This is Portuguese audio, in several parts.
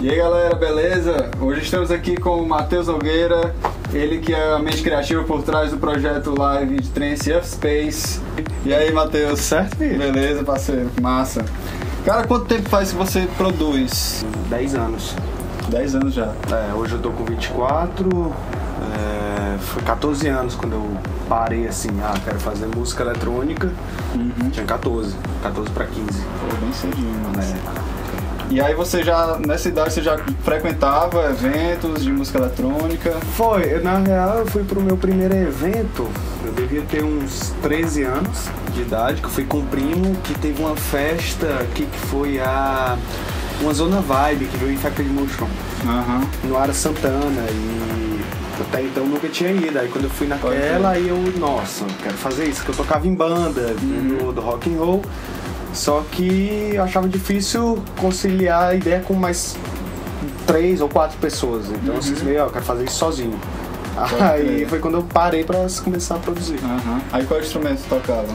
E aí galera, beleza? Hoje estamos aqui com o Matheus Nogueira, ele que é a mente criativa por trás do projeto live de trance F Space. E aí, Matheus? Certo, filho? Beleza, parceiro? Massa. Cara, quanto tempo faz que você produz? 10 anos. 10 anos já. É, hoje eu tô com 24. É, foi 14 anos quando eu parei assim, ah, quero fazer música eletrônica. Tinha 14, 14 pra 15. Pô, bem cedinho, mano. E aí você já, nessa idade, você já frequentava eventos de música eletrônica? Foi, na real eu fui pro meu primeiro evento, eu devia ter uns 13 anos de idade, que eu fui com um primo que teve uma festa aqui que foi a. Uma zona vibe que veio em Factory Motion, Aham. no Ara Santana e até então nunca tinha ido. Aí quando eu fui naquela, aí eu, nossa, quero fazer isso, que eu tocava em banda, do, do rock and roll. Só que eu achava difícil conciliar a ideia com mais três ou quatro pessoas. Então eu disse, ó, eu quero fazer isso sozinho. Aí crer. foi quando eu parei pra começar a produzir. Aham. Aí qual instrumento você tocava?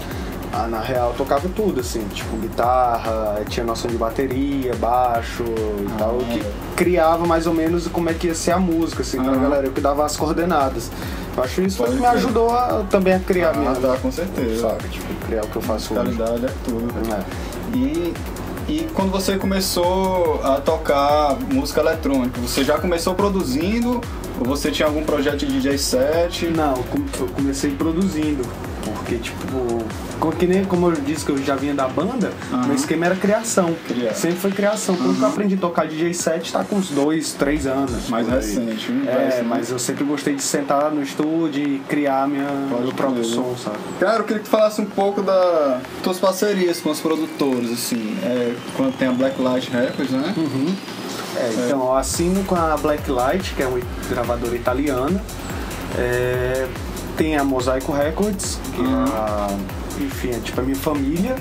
Ah, na real eu tocava tudo, assim, tipo guitarra, tinha noção de bateria, baixo e Ah, tal, que legal. criava mais ou menos como é que ia ser a música, assim, pra Aham. galera, eu que dava as coordenadas. Eu acho isso foi que me ajudou a, também a criar minha. Ah, tá, com certeza. Sabe, tipo, criar o que eu faço hoje. Qualidade é tudo. É. E, e quando você começou a tocar música eletrônica, você já começou produzindo? Ou você tinha algum projeto de DJ set? Não, eu comecei produzindo. Porque, tipo, que nem como eu disse que eu já vinha da banda, Aham. meu esquema era criação. Criar. Sempre foi criação. Quando eu aprendi a tocar DJ set, tá com uns dois, três anos. Mais recente? É, Parece, né? mas eu sempre gostei de sentar no estúdio e criar minha, Pode meu próprio crer. som, sabe? Cara, eu queria que tu falasse um pouco das tuas parcerias com os produtores, assim. É, quando tem a Blacklight Records, né? É, então eu assino com a Blacklight, que é uma gravadora italiana. É, tem a Mosaico Records, que é a, enfim, é tipo a minha família.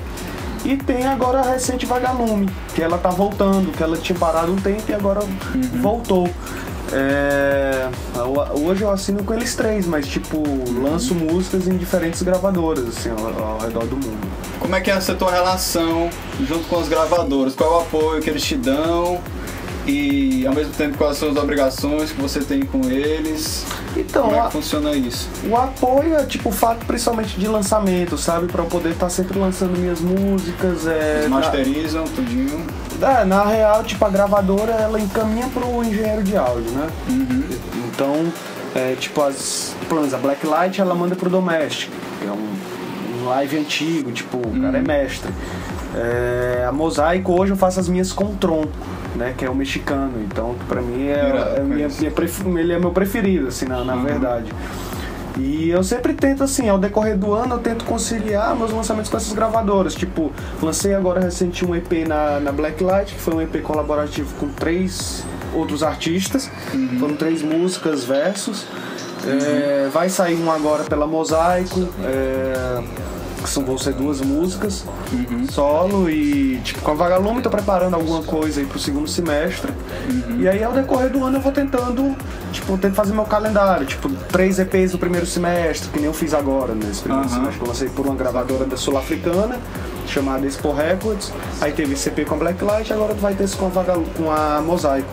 E tem agora a recente Vagalume, que ela tá voltando, que ela tinha parado um tempo e agora voltou. É, hoje eu assino com eles três, mas tipo, lanço músicas em diferentes gravadoras, assim, ao, ao redor do mundo. Como é que é essa tua relação junto com os gravadores? Qual é o apoio que eles te dão? E ao mesmo tempo quais são as obrigações que você tem com eles? Então, Como é a- que funciona isso? O apoio é tipo o fato principalmente de lançamento, sabe? Pra eu poder estar sempre lançando minhas músicas. É, Eles masterizam tudinho? na, é, na real, tipo, a gravadora ela encaminha pro engenheiro de áudio, né? Então, é, tipo, as planos, a Blacklight ela manda pro Domestic, que é um, um live antigo, tipo, o cara é mestre. É, a Mosaico hoje eu faço as minhas com o Tron. Né, que é o mexicano, então pra mim é, Irado, é minha, minha pref- ele é meu preferido, assim, na, na verdade. E eu sempre tento, assim, ao decorrer do ano, eu tento conciliar meus lançamentos com essas gravadoras. Tipo, lancei agora recente um EP na, na Blacklight, que foi um EP colaborativo com três outros artistas. Foram três músicas, versos. É, vai sair um agora pela Mosaico. é, que são, vão ser duas músicas solo e tipo com a Vagalume tô preparando alguma coisa aí pro segundo semestre. E aí ao decorrer do ano eu vou tentando tipo tento fazer meu calendário tipo três EPs no primeiro semestre que nem eu fiz agora nesse primeiro Aham. semestre eu lancei por uma gravadora da sul-africana chamada Expo Records. Aí teve esse EP com a Blacklight agora vai ter esse com a, Vagalu com a Mosaico.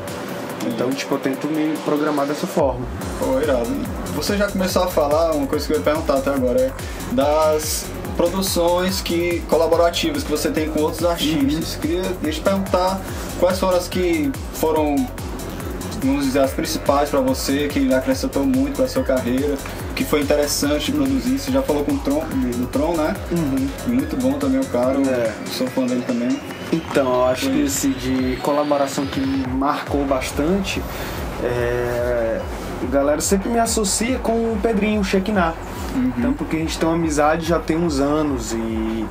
Então tipo eu tento me programar dessa forma. Pô, irado. Você já começou a falar, uma coisa que eu ia perguntar até agora, é das produções que, colaborativas que você tem com outros artistas. Queria deixa eu te perguntar quais foram as que foram, vamos dizer, as principais pra você, que acrescentou muito pra sua carreira, que foi interessante produzir. Você já falou com o Tron, do Tron, né? Muito bom também o cara, É. sou fã dele também. Então, eu acho Foi que esse de colaboração que me marcou bastante, é... a galera sempre me associa com o Pedrinho, o Shekinah. Então, porque a gente tem uma amizade já tem uns anos e,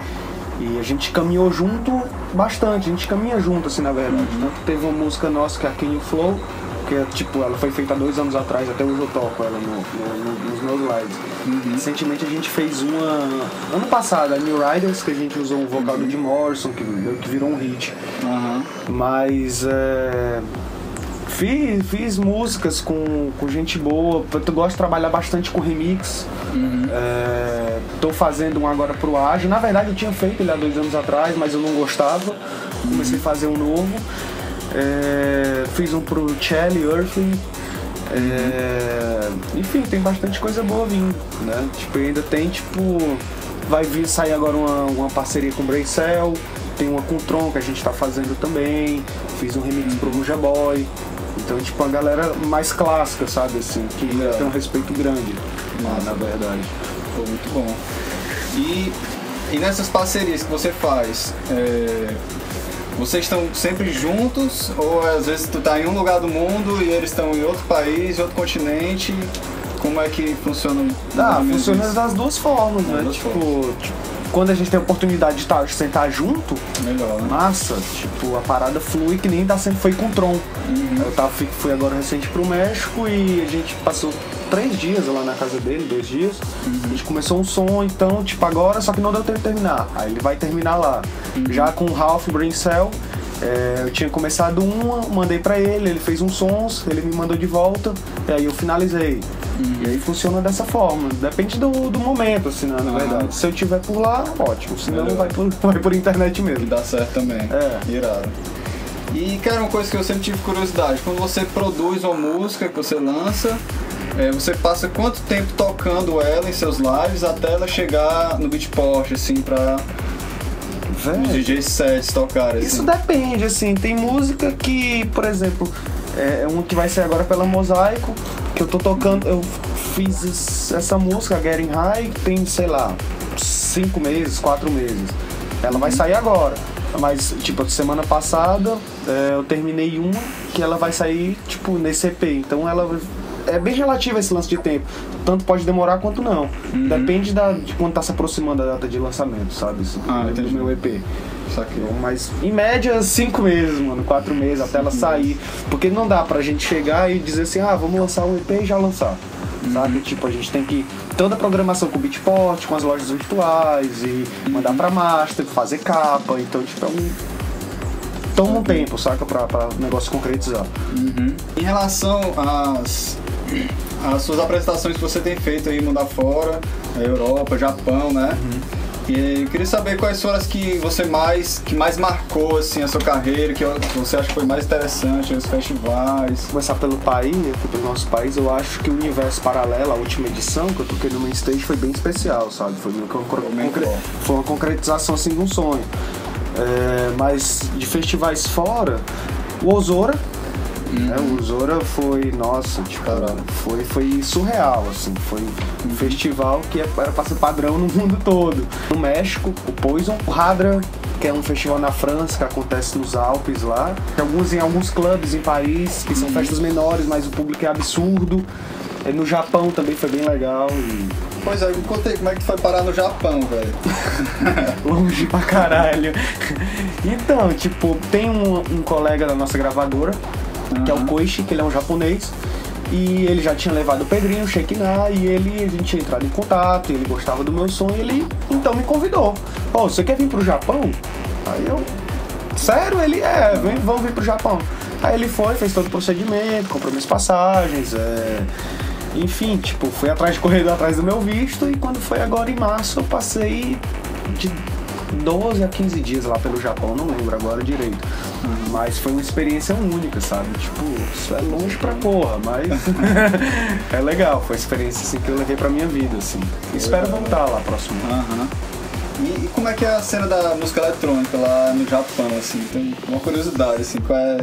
e a gente caminhou junto bastante, a gente caminha junto, assim, na verdade. Tanto teve uma música nossa que é a You Flow, que é, tipo, ela foi feita dois anos atrás, até hoje eu toco ela no- no- no- nos meus lives. Recentemente a gente fez uma. Ano passado, a New Riders, que a gente usou um vocal do Jim Morrison, que, que virou um hit. Mas é, fiz, fiz músicas com, com gente boa. Eu gosto de trabalhar bastante com remix. É, tô fazendo um agora pro Ágil. Na verdade eu tinha feito ele há dois anos atrás, mas eu não gostava. Comecei a fazer um novo. É, fiz um pro Chelly Earthling. É, enfim, tem bastante coisa boa vindo, né? Tipo, ainda tem, tipo, vai vir sair agora uma, uma parceria com o Bracell, tem uma com o Tron que a gente tá fazendo também, fiz um remix pro Ruja Boy. Então, tipo, a galera mais clássica, sabe, assim, que Legal. tem um respeito grande, na verdade. Pô, muito bom. E, e nessas parcerias que você faz, é, vocês estão sempre juntos ou às vezes tu tá em um lugar do mundo e eles estão em outro país, em outro continente? Como é que funciona? Ah, funciona isso? das duas formas, né? duas Tipo, tipo, quando a gente tem a oportunidade de de sentar junto, Melhor, né? massa, tipo, a parada flui que nem tá sempre foi com o Tron. Uhum. Eu tava, fui, fui agora recente pro México e a gente passou três dias lá na casa dele, dois dias. Uhum. A gente começou um som, então, tipo, agora, só que não deu tempo de terminar. Aí ele vai terminar lá. Uhum. Já com o Ralph Braincell, é, eu tinha começado uma, mandei pra ele, ele fez uns sons, ele me mandou de volta, e aí eu finalizei. E aí funciona dessa forma. Depende do, do momento, assim, né, na verdade. Se eu tiver por lá, ótimo. Se não, vai por, vai por internet E mesmo. dá certo também. É. Irado. E, cara, uma coisa que eu sempre tive curiosidade, quando você produz uma música que você lança, é, você passa quanto tempo tocando ela em seus lives até ela chegar no beatport, assim, pra os Véi. DJ sets tocarem, Isso assim? depende, assim. Tem música que, por exemplo, é uma que vai sair agora pela Mosaico, que eu tô tocando. Eu fiz es- essa música, Getting High, tem, sei lá, cinco meses, quatro meses. Ela vai sair agora. Mas, tipo, semana passada é, eu terminei uma que ela vai sair, tipo, nesse EP. Então ela. É bem relativo esse lance de tempo. Tanto pode demorar quanto não. Uhum. Depende da, de quando tá se aproximando a data de lançamento, sabe? Isso, Ah, do entendi. meu EP. Saquei. Mas em média cinco meses, mano, quatro meses até ela sair. Porque não dá pra gente chegar e dizer assim, ah, vamos lançar um EP e já lançar. Sabe? Tipo, a gente tem que. Toda a programação com o Beatport, com as lojas virtuais e mandar pra master, fazer capa. Então, tipo, é um. Toma um tempo, saca? Pra, pra negócio concretizar. Uhum. Em relação às, às suas apresentações que você tem feito aí mundo afora, Europa, Japão, né? E eu queria saber quais foram as que você mais que mais marcou assim a sua carreira, que você acha que foi mais interessante, os festivais. Começar pelo país, aqui pelo nosso país, eu acho que o Universo Paralelo, a última edição que eu toquei no main stage, foi bem especial, sabe? Foi, uma concre- foi uma concretização assim de um sonho. É, mas de festivais fora, o Osora, né? O Osora foi, nossa, tipo, foi, foi surreal, assim, foi um festival que era pra ser padrão no mundo todo. No México, o Poison, o Hadra, que é um festival na França que acontece nos Alpes lá. Tem alguns em alguns clubes em Paris, que são festas menores, mas o público é absurdo. É, No Japão também foi bem legal e Pois é, me contei como é que tu foi parar no Japão, velho. longe pra caralho. Então, tipo, tem um, um colega da nossa gravadora, que é o. Koichi, que ele é um japonês. E ele já tinha levado o Pedrinho, o Shekinah, e ele, a gente tinha entrado em contato, ele gostava do meu som, e ele então me convidou. Ó, você quer vir pro Japão? Aí eu, sério? Ele, é, vem, vamos vir pro Japão. Aí ele foi, fez todo o procedimento, comprou minhas passagens, é... Enfim, tipo, fui atrás de corredor atrás do meu visto e quando foi agora em março eu passei de 12 a 15 dias lá pelo Japão, não lembro agora direito. Mas foi uma experiência única, sabe? Tipo, isso é longe pra porra, mas é legal, foi uma experiência assim que eu levei pra minha vida, assim. Espero voltar lá próximo ano. Aham. E, e como é que é a cena da música eletrônica lá no Japão, assim? Tem uma curiosidade, assim, qual é...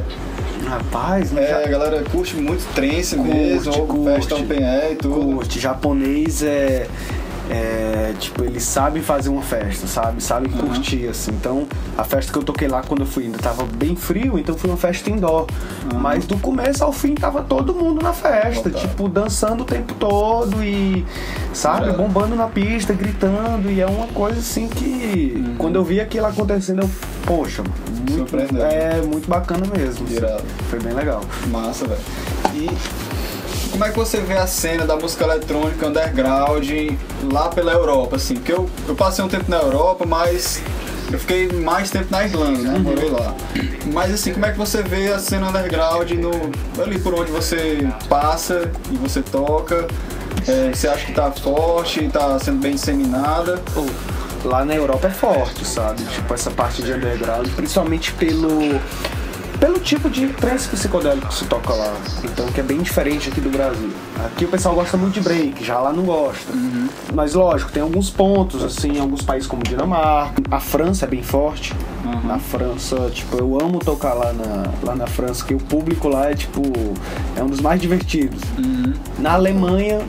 Rapaz, no É, a galera curte muito trance Curte, mesmo, curte. festa open air e tudo. Curte, japonês é, é, Tipo, eles sabem fazer uma festa, sabe? Sabem Uhum. curtir, assim. Então, a festa que eu toquei lá quando eu fui ainda tava bem frio, então foi uma festa indoor. Uhum. Mas do começo ao fim tava todo mundo na festa, tipo, dançando o tempo todo e, sabe, Irado. bombando na pista, gritando. E é uma coisa assim que, quando eu vi aquilo acontecendo, eu, poxa, muito, Uhum. É muito bacana mesmo. assim. Foi bem legal. Massa, velho. E como é que você vê a cena da música eletrônica underground lá pela Europa, assim? Porque eu, eu passei um tempo na Europa, mas eu fiquei mais tempo na Irlanda, né? Morei lá. Mas assim, como é que você vê a cena underground no, ali por onde você passa e você toca? É, você acha que tá forte, tá sendo bem disseminada? Lá na Europa é forte, sabe? Tipo, essa parte de underground, principalmente pelo pelo tipo de trance psicodélico que se toca lá. Então, que é bem diferente aqui do Brasil. Aqui o pessoal gosta muito de break, já lá não gosta. Uhum. Mas lógico, tem alguns pontos, assim, alguns países como Dinamarca. A França é bem forte. Uhum. Na França, tipo, eu amo tocar lá na, lá na França, que o público lá é, tipo, é um dos mais divertidos. Uhum. Na Alemanha,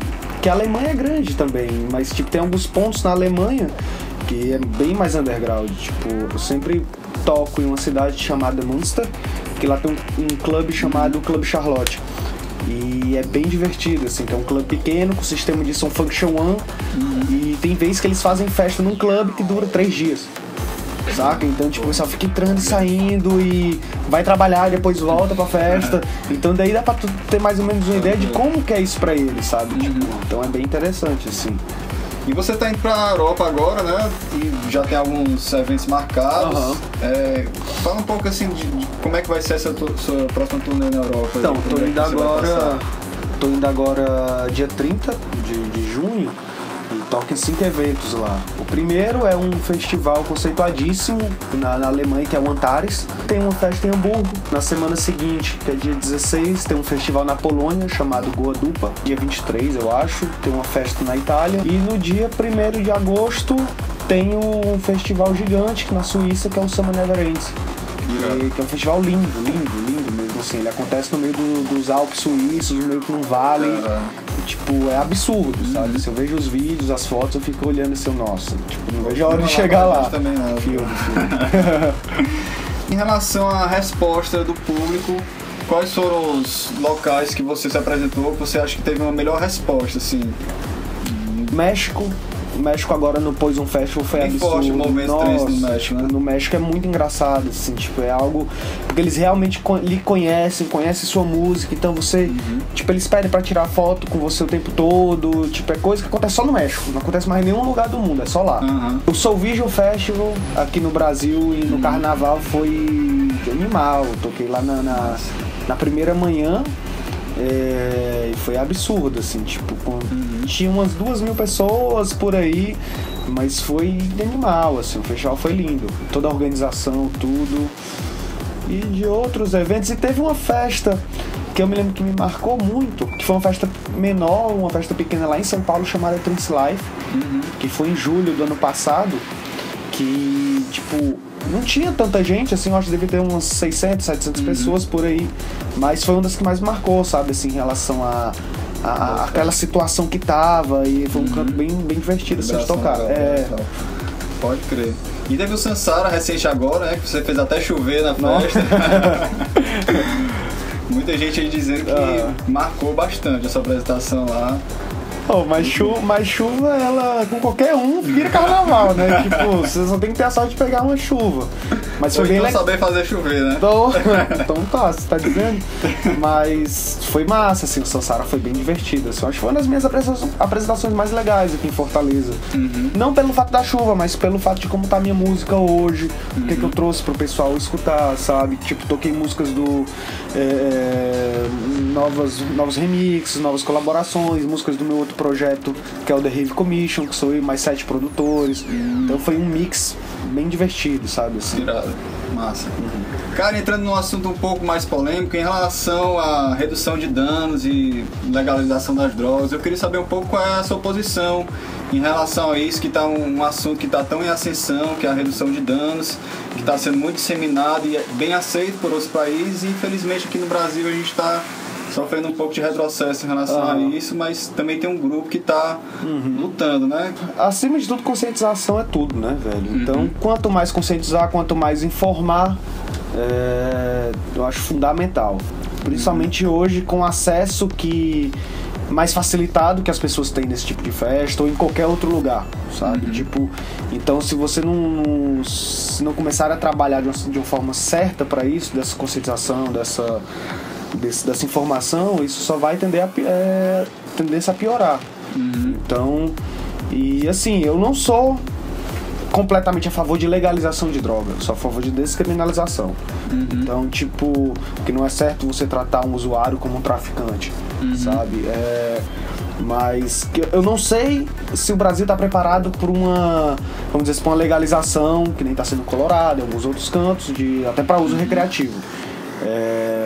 que a Alemanha é grande também, mas, tipo, tem alguns pontos na Alemanha que é bem mais underground. Tipo, eu sempre toco em uma cidade chamada Münster, que lá tem um, um clube chamado Club Charlotte. E é bem divertido, assim, que é um clube pequeno, com sistema de som Function One. E tem vezes que eles fazem festa num clube que dura três dias. Saca? Então, tipo, pessoal fica entrando e saindo e vai trabalhar depois volta pra festa. Então daí dá pra tu ter mais ou menos uma ideia de como que é isso pra eles, sabe? Tipo, então é bem interessante, assim. E você tá indo pra Europa agora, né? E já tem alguns eventos marcados. Aham. É, fala um pouco assim de, de como é que vai ser essa tu- sua próxima turnê na Europa. Então, aí, tô é indo vai agora. Tô indo agora dia 30 de, de junho toco em cinco eventos lá. O primeiro é um festival conceituadíssimo na, na Alemanha, que é o Antares. Tem uma festa em Hamburgo. Na semana seguinte, que é dia 16, tem um festival na Polônia chamado Goa Dupa. Dia 23, eu acho. Tem uma festa na Itália. E no dia 1 de agosto tem um festival gigante na Suíça, que é o Summer Never Ends. Que, é um festival lindo, lindo, lindo mesmo, assim. Ele acontece no meio do- dos Alpes suíços, meio que num vale. E, tipo, é absurdo, sabe? Se eu vejo os vídeos, as fotos, eu fico olhando assim, nossa, tipo, não vejo a hora de chegar lá. Também, né? Filme, filme. Em relação à resposta do público, quais foram os locais que você se apresentou que você acha que teve uma melhor resposta, assim? México. México agora no Poison Festival foi Bem absurdo. forte o movimento Nossa, trance no México, né? tipo, No México é muito engraçado, assim, tipo, é algo. Porque eles realmente co- lhe conhecem, conhecem sua música, então você. Uhum. Tipo, eles pedem pra tirar foto com você o tempo todo. Tipo, é coisa que acontece só no México, não acontece mais em nenhum lugar do mundo, é só lá. Aham. O Soul Vision Festival aqui no Brasil e no carnaval foi animal. Eu toquei lá na, na, na primeira manhã é, e foi absurdo, assim, tipo, com- tinha umas duas mil pessoas por aí, mas foi animal, assim, o festival foi lindo. Toda a organização, tudo. E de outros eventos. E teve uma festa que eu me lembro que me marcou muito, que foi uma festa menor, uma festa pequena lá em São Paulo chamada Trance Life que foi em julho do ano passado, que, tipo, não tinha tanta gente, assim, eu acho que devia ter umas 600, 700 pessoas por aí, mas foi uma das que mais marcou, sabe, assim, em relação a, a- aquela situação que tava, e foi um canto bem, bem divertido, assim, de tocar. legal, É, legal. Pode crer. E teve o Sansara recente agora, né? Que você fez até chover na festa. Muita gente aí dizendo que Ah. marcou bastante essa apresentação lá. Oh, mas, chuva, mas chuva, ela com qualquer um vira carnaval, né? tipo, você só tem que ter a sorte de pegar uma chuva. Mas Ou foi bem então legal. saber fazer chover, né? Então, então tá, você tá dizendo? Mas foi massa, assim, o Sansara foi bem divertido. Assim, acho que foi uma das minhas apresentações- mais legais aqui em Fortaleza. Não pelo fato da chuva, mas pelo fato de como tá a minha música hoje, o que, que eu trouxe pro pessoal escutar, sabe? Tipo, toquei músicas do. é, novas, novos remixes, novas colaborações, músicas do meu outro projeto, que é o The Rave Commission, que sou eu e mais sete produtores. Então foi um mix bem divertido, sabe? Assim. Irado. Massa. Cara, entrando num assunto um pouco mais polêmico, em relação à redução de danos e legalização das drogas, eu queria saber um pouco qual é a sua posição em relação a isso, que está um, um assunto que está tão em ascensão, que é a redução de danos, que está sendo muito disseminado e é bem aceito por outros países, e infelizmente aqui no Brasil a gente está sofrendo um pouco de retrocesso em relação a Aham. isso, mas também tem um grupo que está lutando, né? acima de tudo, conscientização é tudo, né, velho? Então, quanto mais conscientizar, quanto mais informar, é, eu acho fundamental. Principalmente hoje, com acesso que mais facilitado que as pessoas têm nesse tipo de festa ou em qualquer outro lugar, sabe? Tipo, então se você não, se não começar a trabalhar de uma, de uma forma certa para isso, dessa conscientização, dessa, desse- dessa informação, isso só vai tender a, é, tendência a piorar. Então, e assim, eu não sou completamente a favor de legalização de droga, eu sou a favor de descriminalização. Então, tipo, que não é certo você tratar um usuário como um traficante, sabe? É, mas eu não sei se o Brasil está preparado por uma, vamos dizer assim, pra uma legalização, que nem está sendo Colorado, em alguns outros cantos, de, até para uso recreativo. É,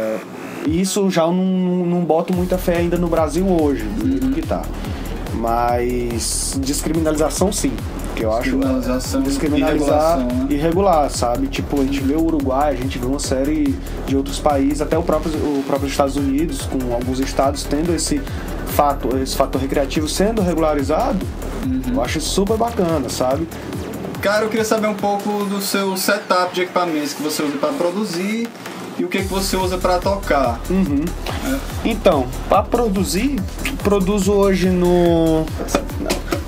isso já eu não, não, boto muita fé ainda no Brasil hoje, do jeito que tá. Mas descriminalização sim. Que eu acho Descriminalização, descriminalizar irregulação, né? irregular, sabe? Tipo, a gente vê o Uruguai, a gente vê uma série de outros países, até o próprio, o próprio Estados Unidos, com alguns estados tendo esse fato, esse fator recreativo sendo regularizado, eu acho super bacana, sabe? Cara, eu queria saber um pouco do seu setup de equipamentos que você usa para produzir e o que, que você usa para tocar. Então, para produzir, produzo hoje no.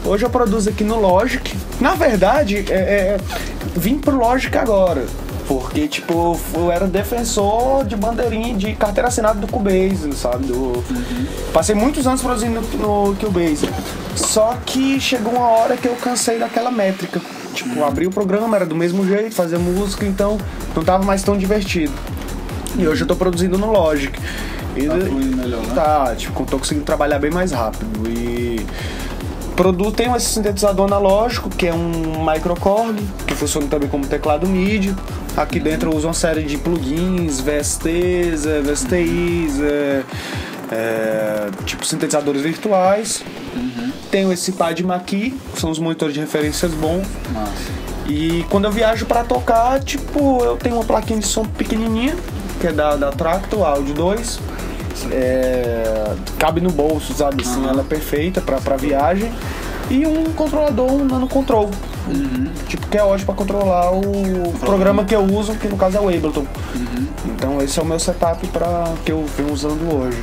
Hoje eu produzo aqui no Logic. Na verdade, é, é, vim pro Logic agora. Porque, tipo, eu era defensor de bandeirinha de carteira assinada do Cubase, sabe? Do... Passei muitos anos produzindo no, no Cubase. Só que chegou uma hora que eu cansei daquela métrica. Tipo, abri o programa, era do mesmo jeito, fazia música, então não tava mais tão divertido. E hoje eu tô produzindo no Logic. E Tá fluindo melhor, né? Tá, tipo, tô conseguindo trabalhar bem mais rápido. E produto tem esse sintetizador analógico, que é um microcorg, que funciona também como teclado MIDI. Aqui dentro eu uso uma série de plugins, VSTs, eh, VSTIs, eh, eh, tipo sintetizadores virtuais. Tenho esse pad Maqui, que são os monitores de referências bons. Massa. E quando eu viajo pra tocar, tipo, eu tenho uma plaquinha de som pequenininha, que é da, da Tracto Audio 2. É, cabe no bolso, sabe? Assim, ela é perfeita pra, pra viagem. E um controlador, um nano control. Tipo, que é ótimo pra controlar o programa que eu uso, que no caso é o Ableton. Então esse é o meu setup pra, que eu venho usando hoje.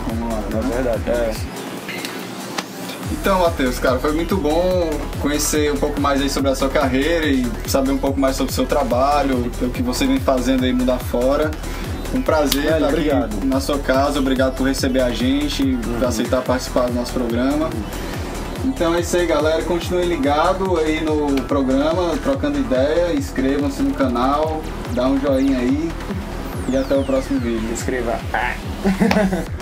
Na né? verdade. É. Então, Matheus, cara, foi muito bom conhecer um pouco mais aí sobre a sua carreira e saber um pouco mais sobre o seu trabalho, o que você vem fazendo aí mundo afora. Um prazer Velho, estar aqui obrigado. na sua casa, obrigado por receber a gente, por aceitar participar do nosso programa. Então é isso aí, galera. Continuem ligados aí no programa, trocando ideia, inscrevam-se no canal, dá um joinha aí e até o próximo vídeo. Escreva.